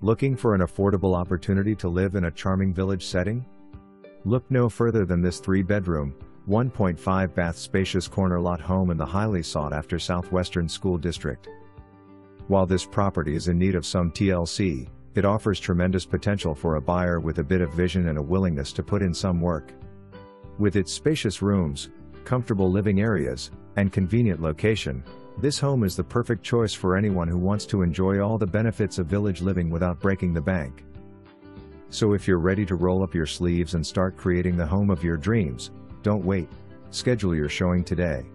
Looking for an affordable opportunity to live in a charming village setting? Look no further than this 3 bedroom, 1.5 bath spacious corner lot home in the highly sought after Southwestern School District. While this property is in need of some TLC, it offers tremendous potential for a buyer with a bit of vision and a willingness to put in some work. With its spacious rooms, comfortable living areas, and convenient location, this home is the perfect choice for anyone who wants to enjoy all the benefits of village living without breaking the bank. So if you're ready to roll up your sleeves and start creating the home of your dreams, don't wait. Schedule your showing today.